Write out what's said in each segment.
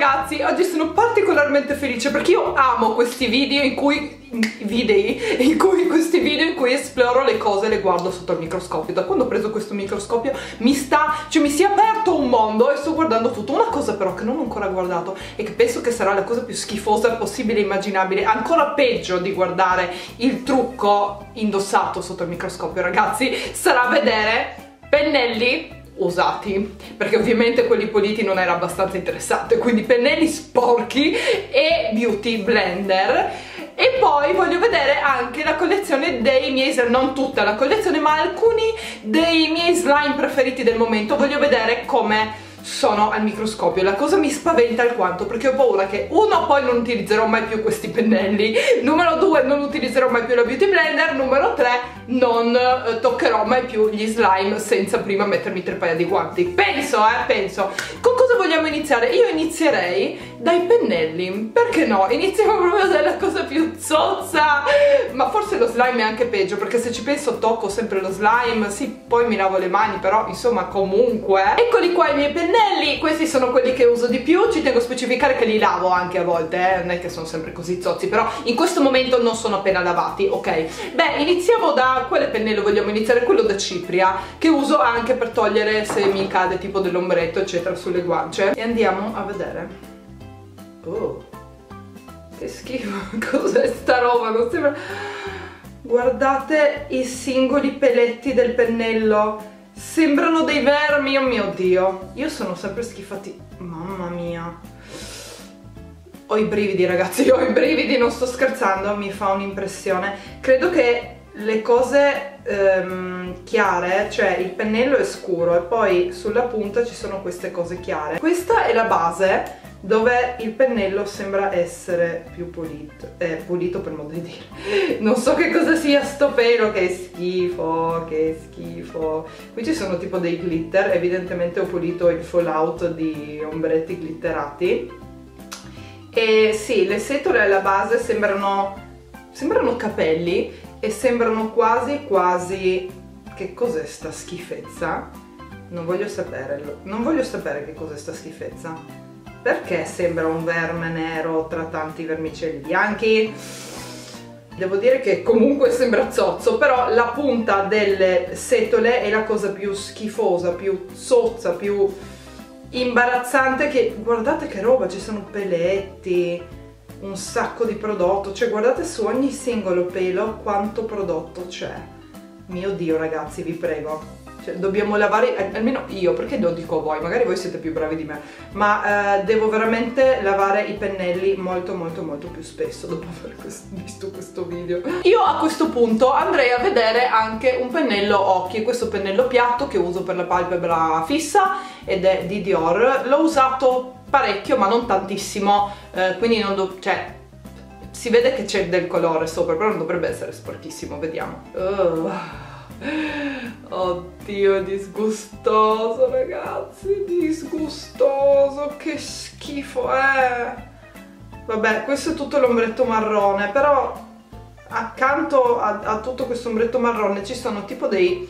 ragazzi, oggi sono particolarmente felice perché io amo questi video in cui video in cui questi video in cui esploro le cose le guardo sotto il microscopio. Da quando ho preso questo microscopio mi sta cioè mi si è aperto un mondo e sto guardando tutto. Una cosa però che non ho ancora guardato e che penso che sarà la cosa più schifosa possibile e immaginabile ancora peggio di guardare il trucco indossato sotto il microscopio ragazzi. Sarà vedere pennelli usati perché ovviamente quelli puliti non era abbastanza interessante quindi pennelli sporchi e beauty blender. E poi voglio vedere anche la collezione dei miei slime, non tutta la collezione ma alcuni dei miei slime preferiti del momento. Voglio vedere come sono al microscopio. La cosa mi spaventa alquanto perché ho paura che uno poi non utilizzerò mai più questi pennelli. Numero due non utilizzerò mai più la beauty blender. Numero tre non eh, toccherò mai più gli slime senza prima mettermi tre paia di guanti. Penso eh penso. Con cosa vogliamo iniziare? io inizierei dai pennelli perché no? iniziamo proprio dalla cosa più zozza ma forse lo slime è anche peggio perché se ci penso tocco sempre lo slime sì poi mi lavo le mani però insomma comunque eccoli qua i miei pennelli questi sono quelli che uso di più, ci tengo a specificare che li lavo anche a volte, eh? non è che sono sempre così zozzi, però in questo momento non sono appena lavati, ok? Beh, iniziamo da quale pennello vogliamo iniziare? Quello da Cipria, che uso anche per togliere se mi cade tipo dell'ombretto, eccetera, sulle guance. E andiamo a vedere. Oh, che schifo, cos'è sta roba? Non sembra... Guardate i singoli peletti del pennello Sembrano dei vermi, oh mio dio. Io sono sempre schifati. Mamma mia. Ho i brividi ragazzi, ho i brividi, non sto scherzando, mi fa un'impressione. Credo che le cose ehm, chiare, cioè il pennello è scuro e poi sulla punta ci sono queste cose chiare. Questa è la base dove il pennello sembra essere più pulito, eh, pulito per modo di dire. Non so che cosa sia sto pelo, che schifo, che schifo. Qui ci sono tipo dei glitter, evidentemente ho pulito il fallout di ombretti glitterati. E sì, le setole alla base sembrano, sembrano capelli e sembrano quasi quasi... Che cos'è sta schifezza? Non voglio sapere, non voglio sapere che cos'è sta schifezza perché sembra un verme nero tra tanti vermicelli bianchi? Devo dire che comunque sembra zozzo, però la punta delle setole è la cosa più schifosa, più zozza, più imbarazzante che... Guardate che roba, ci sono peletti, un sacco di prodotto, cioè guardate su ogni singolo pelo quanto prodotto c'è. Mio Dio ragazzi, vi prego cioè, dobbiamo lavare, almeno io, perché lo dico a voi, magari voi siete più bravi di me, ma eh, devo veramente lavare i pennelli molto molto molto più spesso dopo aver questo, visto questo video. Io a questo punto andrei a vedere anche un pennello occhi, questo pennello piatto che uso per la palpebra fissa ed è di Dior, l'ho usato parecchio ma non tantissimo, eh, quindi non do... cioè si vede che c'è del colore sopra, però non dovrebbe essere sporchissimo, vediamo. Uh. Oddio, disgustoso ragazzi, disgustoso, che schifo è. Vabbè, questo è tutto l'ombretto marrone, però accanto a, a, tutto questo ombretto marrone ci sono tipo dei,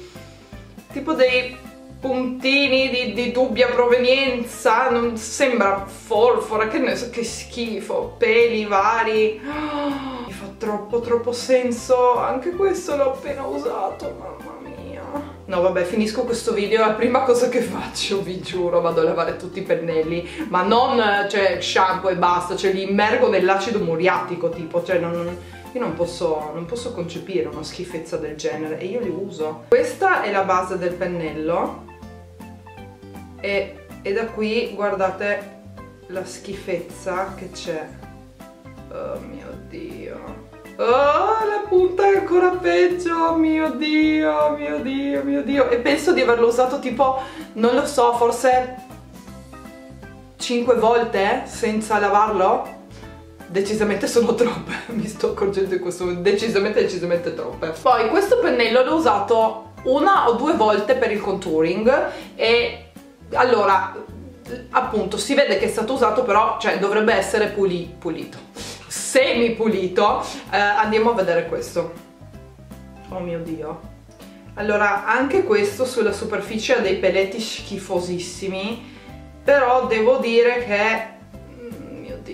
tipo dei puntini di, di dubbia provenienza, non sembra folfora, che, ne so, che schifo, peli vari. Oh, mi fa troppo troppo senso, anche questo l'ho appena usato, mamma mia. No vabbè, finisco questo video, la prima cosa che faccio, vi giuro, vado a lavare tutti i pennelli, ma non, cioè, shampoo e basta, cioè li immergo nell'acido muriatico, tipo, cioè non io non posso, non posso, concepire una schifezza del genere e io li uso. Questa è la base del pennello e, e da qui guardate la schifezza che c'è. Oh mio dio. Oh la punta è ancora peggio mio dio mio dio mio dio. E penso di averlo usato tipo non lo so forse 5 volte senza lavarlo. Decisamente sono troppe mi sto accorgendo in questo decisamente decisamente troppe. Poi questo pennello l'ho usato una o due volte per il contouring e allora appunto si vede che è stato usato però cioè dovrebbe essere puli pulito. Semi pulito eh, andiamo a vedere questo. Oh mio dio. Allora anche questo sulla superficie ha dei peletti schifosissimi però devo dire che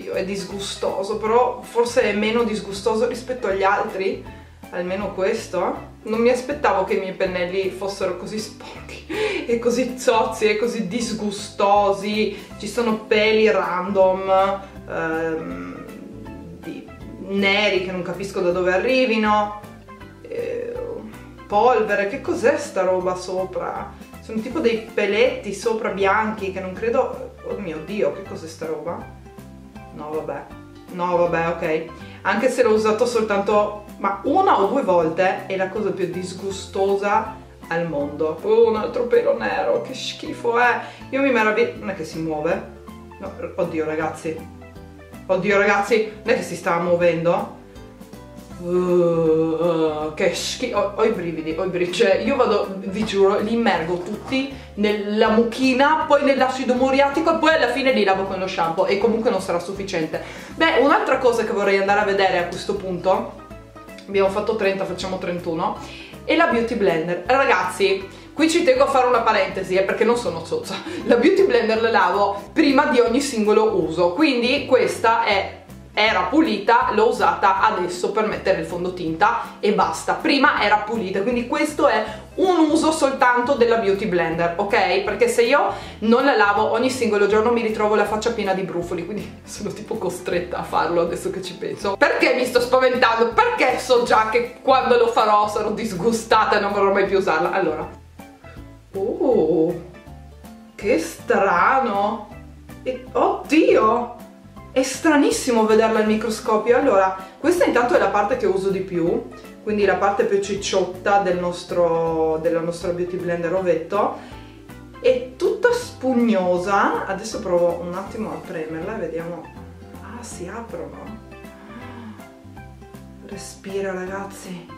oddio, è disgustoso, però forse è meno disgustoso rispetto agli altri, almeno questo. Non mi aspettavo che i miei pennelli fossero così sporchi e così zozzi e così disgustosi, ci sono peli random, ehm, neri che non capisco da dove arrivino, eh, polvere, che cos'è sta roba sopra? Sono tipo dei peletti sopra bianchi che non credo... Oh mio Dio, che cos'è sta roba? No, vabbè. No, vabbè, ok. Anche se l'ho usato soltanto, ma una o due volte, è la cosa più disgustosa al mondo. Oh, un altro pelo nero, che schifo è. Io mi meraviglio... Non è che si muove? No, oddio ragazzi. Oddio ragazzi, non è che si stava muovendo? Uh, che schifo, ho, ho, i brividi, ho i brividi, cioè io vado, vi giuro, li immergo tutti nella mucchina, poi nell'acido muriatico e poi alla fine li lavo con lo shampoo e comunque non sarà sufficiente. Beh, un'altra cosa che vorrei andare a vedere a questo punto, abbiamo fatto 30, facciamo 31, è la Beauty Blender. Ragazzi, qui ci tengo a fare una parentesi, eh, perché non sono zozza, la Beauty Blender la lavo prima di ogni singolo uso, quindi questa è era pulita, l'ho usata adesso per mettere il fondotinta e basta. Prima era pulita, quindi questo è un uso soltanto della Beauty Blender, ok? Perché se io non la lavo ogni singolo giorno mi ritrovo la faccia piena di brufoli, quindi sono tipo costretta a farlo adesso che ci penso. Perché mi sto spaventando? Perché so già che quando lo farò sarò disgustata e non vorrò mai più usarla. Allora. Oh, che strano! E, oddio! È stranissimo vederla al microscopio. Allora questa intanto è la parte che uso di più quindi la parte più cicciotta del nostro, della nostra beauty blender ovetto. È tutta spugnosa. Adesso provo un attimo a premerla e vediamo. Ah si aprono. Respira ragazzi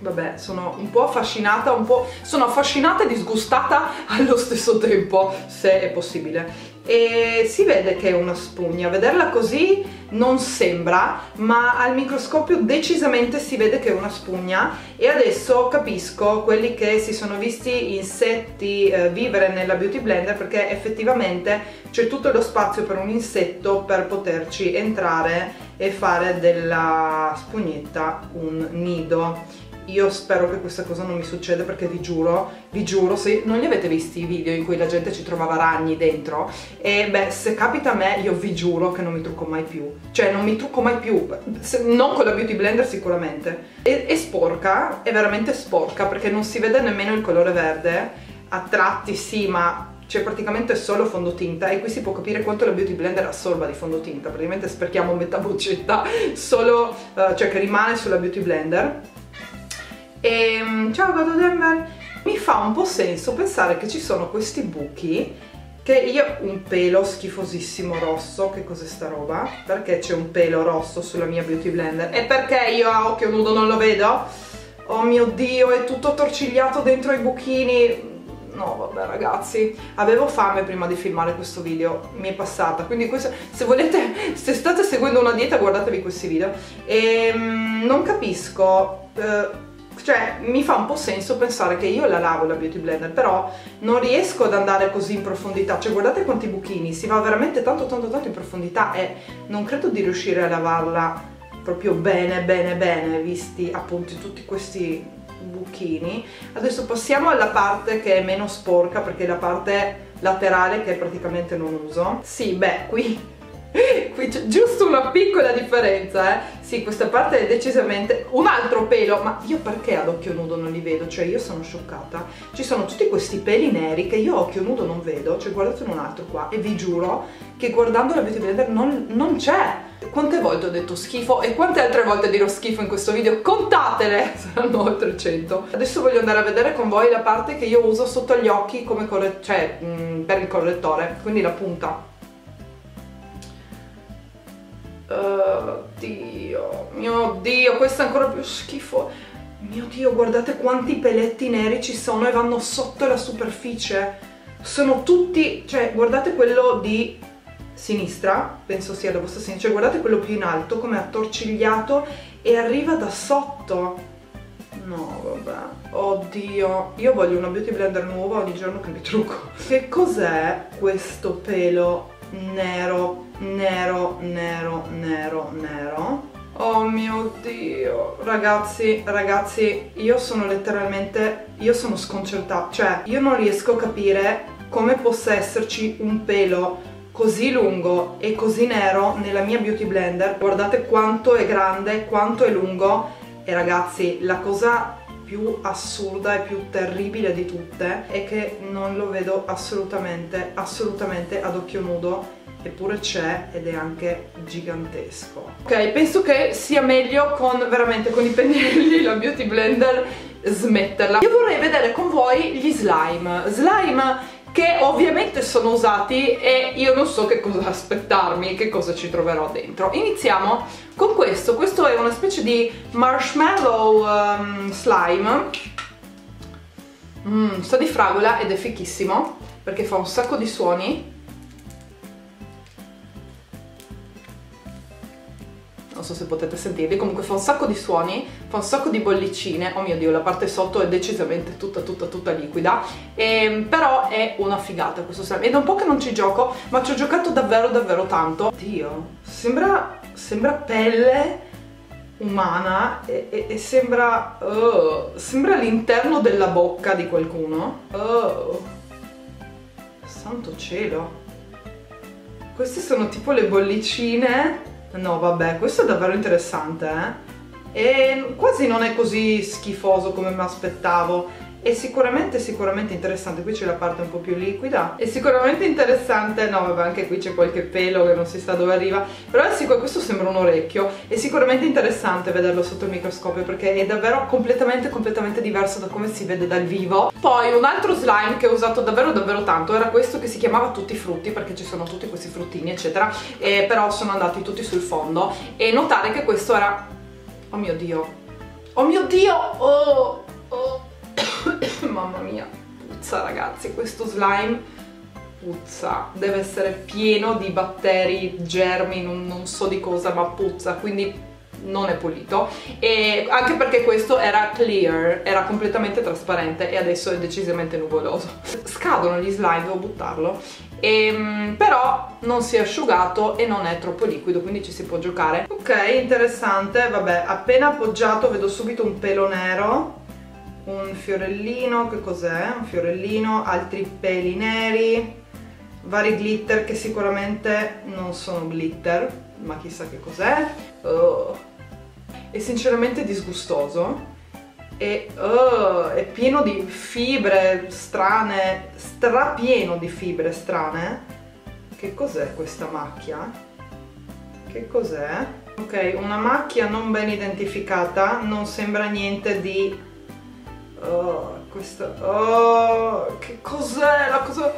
vabbè, sono un po' affascinata, un po'... sono affascinata e disgustata allo stesso tempo, se è possibile. E si vede che è una spugna, vederla così non sembra, ma al microscopio decisamente si vede che è una spugna. E adesso capisco quelli che si sono visti insetti eh, vivere nella Beauty Blender perché effettivamente c'è tutto lo spazio per un insetto per poterci entrare e fare della spugnetta un nido io spero che questa cosa non mi succeda perché vi giuro, vi giuro, se non li avete visti i video in cui la gente ci trovava ragni dentro e beh, se capita a me io vi giuro che non mi trucco mai più, cioè non mi trucco mai più, se, non con la Beauty Blender sicuramente. E, è sporca, è veramente sporca perché non si vede nemmeno il colore verde, a tratti sì ma c'è praticamente solo fondotinta e qui si può capire quanto la Beauty Blender assorba di fondotinta, praticamente sperchiamo metà boccetta solo, uh, cioè che rimane sulla Beauty Blender e ehm, ciao Gato Denver! Mi fa un po' senso pensare che ci sono questi buchi che io un pelo schifosissimo rosso, che cos'è sta roba? Perché c'è un pelo rosso sulla mia Beauty Blender? E perché io a occhio nudo non lo vedo? Oh mio Dio, è tutto torcigliato dentro i buchini no vabbè ragazzi avevo fame prima di filmare questo video mi è passata quindi questo, se volete se state seguendo una dieta guardatevi questi video e ehm, non capisco eh, cioè mi fa un po' senso pensare che io la lavo la Beauty Blender però non riesco ad andare così in profondità. Cioè guardate quanti buchini si va veramente tanto tanto tanto in profondità e non credo di riuscire a lavarla proprio bene bene bene visti appunto tutti questi buchini. Adesso passiamo alla parte che è meno sporca perché è la parte laterale che praticamente non uso. Sì beh qui qui c'è giusto una piccola differenza eh. Sì questa parte è decisamente un altro pelo ma io perché ad occhio nudo non li vedo? Cioè io sono scioccata. Ci sono tutti questi peli neri che io a occhio nudo non vedo. Cioè guardatene un altro qua. E vi giuro che guardando la beauty blender non, non c'è. Quante volte ho detto schifo e quante altre volte dirò schifo in questo video? Contatele! Saranno oltre 100 adesso voglio andare a vedere con voi la parte che io uso sotto gli occhi come correttore cioè mh, mm, per il correttore quindi la punta Oddio, mio Dio, questo è ancora più schifo. Mio Dio, guardate quanti peletti neri ci sono e vanno sotto la superficie. Sono tutti, cioè, guardate quello di sinistra, penso sia la vostra sinistra, cioè, guardate quello più in alto, come attorcigliato e arriva da sotto. No, vabbè. Oddio. Io voglio una beauty blender nuova ogni giorno che mi trucco. Che cos'è questo pelo nero, nero, nero, nero, nero? Oh mio Dio. Ragazzi, ragazzi, io sono letteralmente... Io sono sconcertata. Cioè, io non riesco a capire come possa esserci un pelo così lungo e così nero nella mia beauty blender. Guardate quanto è grande, quanto è lungo e ragazzi, la cosa più assurda e più terribile di tutte è che non lo vedo assolutamente, assolutamente ad occhio nudo eppure c'è ed è anche gigantesco. Ok penso che sia meglio con veramente con i pennelli la beauty blender smetterla. Io vorrei vedere con voi gli slime. Slime che ovviamente sono usati e io non so che cosa aspettarmi, che cosa ci troverò dentro. Iniziamo con questo, questo è una specie di marshmallow um, slime, mm, sa di fragola ed è fichissimo perché fa un sacco di suoni non so se potete sentirli, comunque fa un sacco di suoni, fa un sacco di bollicine, oh mio dio la parte sotto è decisamente tutta tutta tutta liquida, e, ehm, però è una figata questo slime, ed è un po' che non ci gioco, ma ci ho giocato davvero davvero tanto. Dio, sembra, sembra pelle umana e, e, e sembra, oh, sembra l'interno della bocca di qualcuno. Oh, santo cielo. Queste sono tipo le bollicine No, vabbè, questo è davvero interessante, eh? E quasi non è così schifoso come mi aspettavo è sicuramente sicuramente interessante. Qui c'è la parte un po' più liquida. È sicuramente interessante. No vabbè anche qui c'è qualche pelo che non si sa dove arriva. Però è sicuro, questo sembra un orecchio. È sicuramente interessante vederlo sotto il microscopio perché è davvero completamente completamente diverso da come si vede dal vivo. Poi un altro slime che ho usato davvero davvero tanto era questo che si chiamava tutti i frutti perché ci sono tutti questi fruttini eccetera. E però sono andati tutti sul fondo. E notare che questo era oh mio dio. Oh mio dio! Oh, oh mamma mia puzza ragazzi questo slime puzza. Deve essere pieno di batteri germi non, non so di cosa ma puzza quindi non è pulito. E anche perché questo era clear, era completamente trasparente e adesso è decisamente nuvoloso. Scadono gli slime, devo buttarlo, e, ehm, però non si è asciugato e non è troppo liquido quindi ci si può giocare. Ok, interessante, vabbè, appena appoggiato vedo subito un pelo nero un fiorellino, che cos'è? Un fiorellino, altri peli neri, vari glitter che sicuramente non sono glitter, ma chissà che cos'è. Oh. È sinceramente disgustoso e oh, è pieno di fibre strane, strapieno di fibre strane. Che cos'è questa macchia? Che cos'è? Ok, una macchia non ben identificata, non sembra niente di Oh, questo... Oh, che cos'è? La cosa...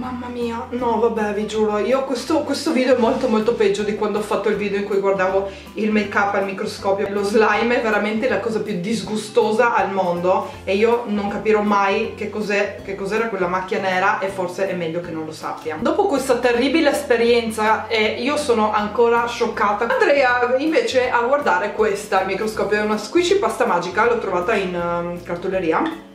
Mamma mia, no vabbè vi giuro, io questo, questo, video è molto molto peggio di quando ho fatto il video in cui guardavo il make up al microscopio. Lo slime è veramente la cosa più disgustosa al mondo e io non capirò mai che cos'era cos quella macchia nera e forse è meglio che non lo sappia. Dopo questa terribile esperienza eh, io sono ancora scioccata. Andrei invece a guardare questa al microscopio, è una squishy pasta magica, l'ho trovata in uh, cartoleria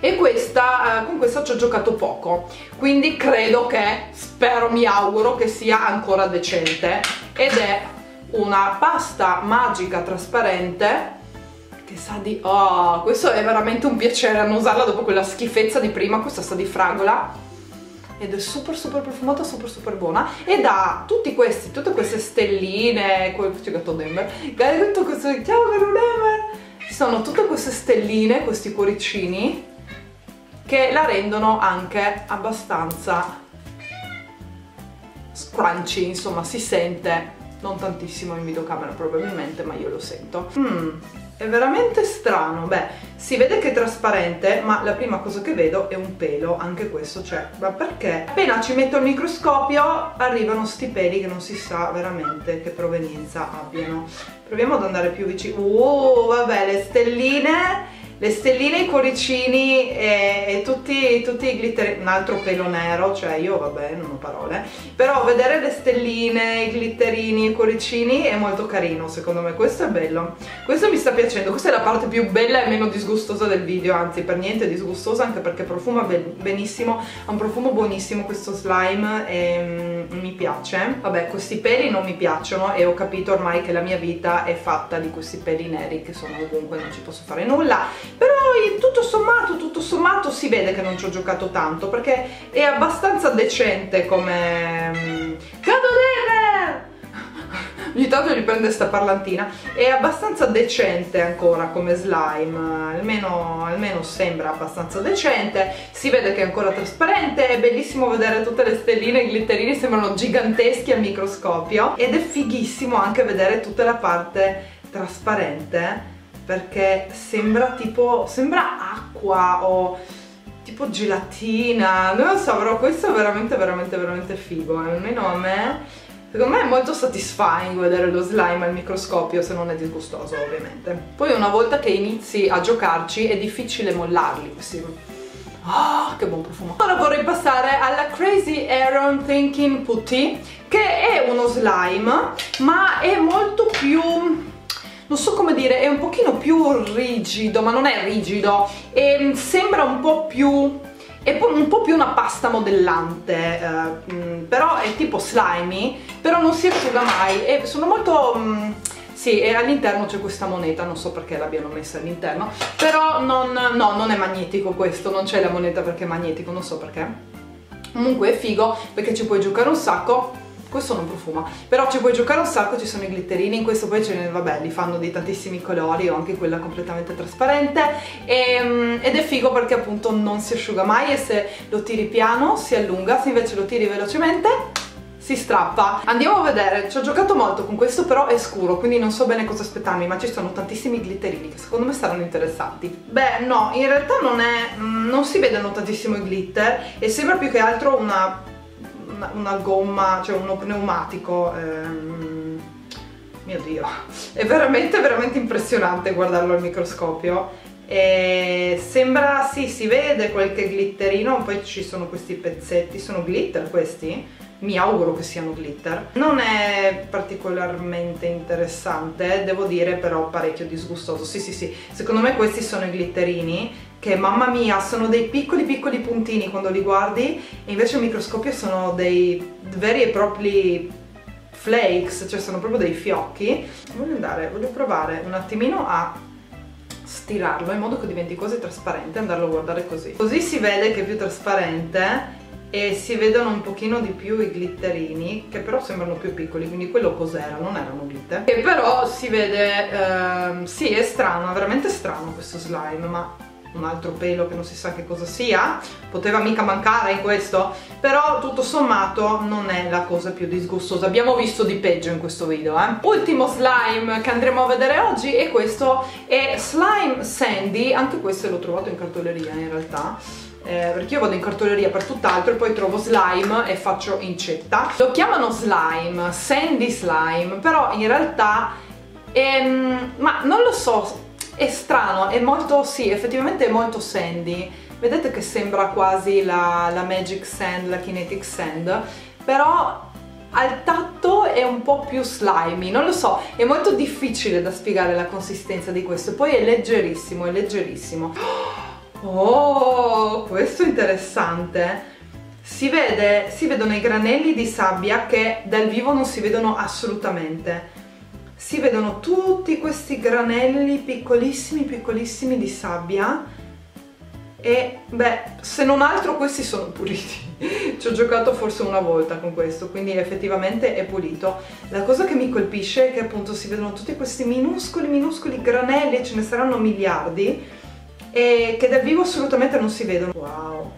e questa, eh, con questa ci ho giocato poco. Quindi credo che, spero, mi auguro che sia ancora decente. Ed è una pasta magica trasparente che sa di... oh, questo è veramente un piacere non usarla dopo quella schifezza di prima, questa sa di fragola. Ed è super super profumata, super super buona. Ed ha tutti questi, tutte queste stelline, c'è gatto Denver, tutto questo, ciao caro Denver, sono tutte queste stelline, questi cuoricini che la rendono anche abbastanza scrunchy, insomma si sente non tantissimo in videocamera probabilmente, ma io lo sento. Mm, è veramente strano, beh, si vede che è trasparente, ma la prima cosa che vedo è un pelo, anche questo c'è. Ma perché? Appena ci metto il microscopio arrivano sti peli che non si sa veramente che provenienza abbiano. Proviamo ad andare più vicino. Uh, vabbè, le stelline le stelline, i cuoricini e, e tutti, tutti, i glitter, un altro pelo nero, cioè io vabbè non ho parole, però vedere le stelline, i glitterini, i cuoricini è molto carino secondo me, questo è bello, questo mi sta piacendo, questa è la parte più bella e meno disgustosa del video, anzi per niente disgustosa anche perché profuma benissimo, ha un profumo buonissimo questo slime e mm, mi piace, vabbè questi peli non mi piacciono e ho capito ormai che la mia vita è fatta di questi peli neri che sono ovunque, non ci posso fare nulla, però tutto sommato, tutto sommato si vede che non ci ho giocato tanto perché è abbastanza decente come... Mm, Cadolere! ogni tanto gli prende sta parlantina è abbastanza decente ancora come slime almeno, almeno, sembra abbastanza decente si vede che è ancora trasparente è bellissimo vedere tutte le stelline i glitterini sembrano giganteschi al microscopio ed è fighissimo anche vedere tutta la parte trasparente perché sembra tipo, sembra acqua o tipo gelatina, non lo so, però questo è veramente veramente veramente figo, eh. almeno a me Secondo me è molto satisfying vedere lo slime al microscopio se non è disgustoso ovviamente. Poi una volta che inizi a giocarci è difficile mollarli questi. Oh, che buon profumo! Ora vorrei passare alla Crazy Aaron Thinking Putty che è uno slime ma è molto più non so come dire, è un pochino più rigido, ma non è rigido, e sembra un po' più è un po' più una pasta modellante, eh, mm, però è tipo slimy, però non si asciuga mai e sono molto... Mm, sì, e all'interno c'è questa moneta, non so perché l'abbiano messa all'interno, però non, no, non è magnetico questo, non c'è la moneta perché è magnetico, non so perché. Comunque è figo perché ci puoi giocare un sacco questo non profuma. Però ci puoi giocare un sacco ci sono i glitterini in questo poi ce ne vabbè li fanno di tantissimi colori ho anche quella completamente trasparente. E, ehm, ed è figo perché appunto non si asciuga mai e se lo tiri piano si allunga se invece lo tiri velocemente si strappa. Andiamo a vedere ci ho giocato molto con questo però è scuro quindi non so bene cosa aspettarmi ma ci sono tantissimi glitterini che secondo me saranno interessanti. Beh no in realtà non è non si vedono tantissimo i glitter e sembra più che altro una una, una gomma, cioè uno pneumatico ehm, mio dio è veramente veramente impressionante guardarlo al microscopio e sembra, sì, si vede qualche glitterino poi ci sono questi pezzetti, sono glitter questi? Mi auguro che siano glitter. Non è particolarmente interessante devo dire però parecchio disgustoso. Sì sì sì. Secondo me questi sono i glitterini che mamma mia sono dei piccoli piccoli puntini quando li guardi. E invece al microscopio sono dei veri e propri flakes, cioè sono proprio dei fiocchi. Voglio andare, voglio provare un attimino a stirarlo in modo che diventi quasi trasparente e andarlo a guardare così. Così si vede che è più trasparente e si vedono un pochino di più i glitterini che però sembrano più piccoli quindi quello cos'era? non erano glitter. E però si vede ehm, sì è strano, è veramente strano questo slime ma un altro pelo che non si sa che cosa sia poteva mica mancare in questo? Però tutto sommato non è la cosa più disgustosa. Abbiamo visto di peggio in questo video eh. ultimo slime che andremo a vedere oggi e questo è Slime Sandy. Anche questo l'ho trovato in cartoleria in realtà eh, perché io vado in cartoleria per tutt'altro e poi trovo slime e faccio incetta lo chiamano slime, sandy slime però in realtà ehm, ma non lo so è strano, è molto, sì, effettivamente è molto sandy. Vedete che sembra quasi la, la Magic Sand, la Kinetic Sand, però al tatto è un po' più slimy, non lo so, è molto difficile da spiegare la consistenza di questo, poi è leggerissimo, è leggerissimo. Oh, questo è interessante. Si, vede, si vedono i granelli di sabbia che dal vivo non si vedono assolutamente. Si vedono tutti questi granelli piccolissimi piccolissimi di sabbia. E beh se non altro questi sono puliti. Ci ho giocato forse una volta con questo quindi effettivamente è pulito. La cosa che mi colpisce è che appunto si vedono tutti questi minuscoli minuscoli granelli ce ne saranno miliardi e che dal vivo assolutamente non si vedono. Wow.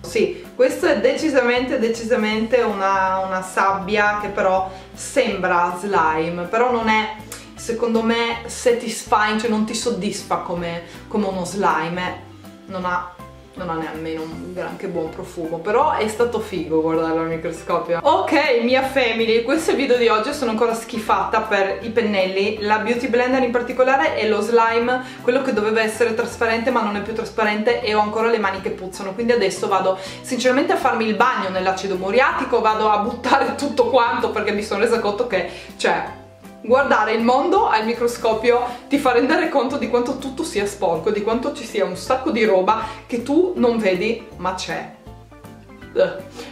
Sì, questo è decisamente, decisamente una, una sabbia che però sembra slime, però non è, secondo me, satisfying, cioè non ti soddisfa come, come uno slime, non ha non ha nemmeno un granché buon profumo però è stato figo guardarlo al microscopio. Ok mia family questo è il video di oggi sono ancora schifata per i pennelli la beauty blender in particolare è lo slime quello che doveva essere trasparente ma non è più trasparente e ho ancora le mani che puzzano quindi adesso vado sinceramente a farmi il bagno nell'acido muriatico vado a buttare tutto quanto perché mi sono resa conto che cioè guardare il mondo al microscopio ti fa rendere conto di quanto tutto sia sporco, di quanto ci sia un sacco di roba che tu non vedi ma c'è.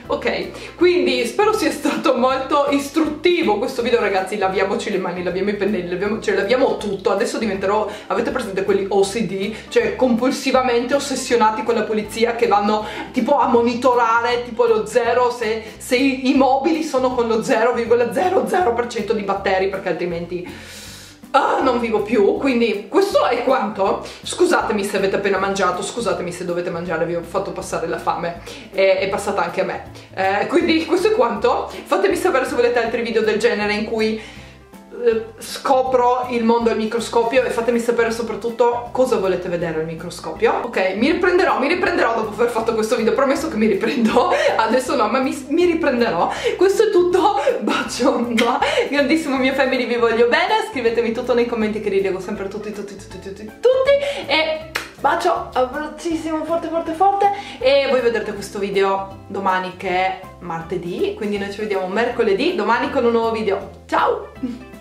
Ok, quindi spero sia stato molto istruttivo questo video ragazzi, laviamoci le mani, laviamo i pennelli, laviamo, cioè laviamo tutto, adesso diventerò, avete presente quelli OCD, cioè compulsivamente ossessionati con la pulizia che vanno tipo a monitorare tipo lo zero se, se i mobili sono con lo 0,00% di batteri perché altrimenti ah, non vivo più, quindi questo è quanto. Scusatemi se avete appena mangiato, scusatemi se dovete mangiare, vi ho fatto passare la fame, è, è passata anche a me. Eh, quindi questo è quanto, fatemi sapere se volete altri video del genere in cui scopro il mondo al microscopio e fatemi sapere soprattutto cosa volete vedere al microscopio. Ok mi riprenderò mi riprenderò dopo aver fatto questo video. Promesso che mi riprendo. Adesso no ma mi, mi riprenderò. Questo è tutto. Bacio grandissimo mia family vi voglio bene. Scrivetemi tutto nei commenti che rileggo sempre tutti tutti tutti tutti tutti. E bacio abbracissimo forte forte forte. E voi vedrete questo video domani che è martedì. Quindi noi ci vediamo mercoledì domani con un nuovo video. Ciao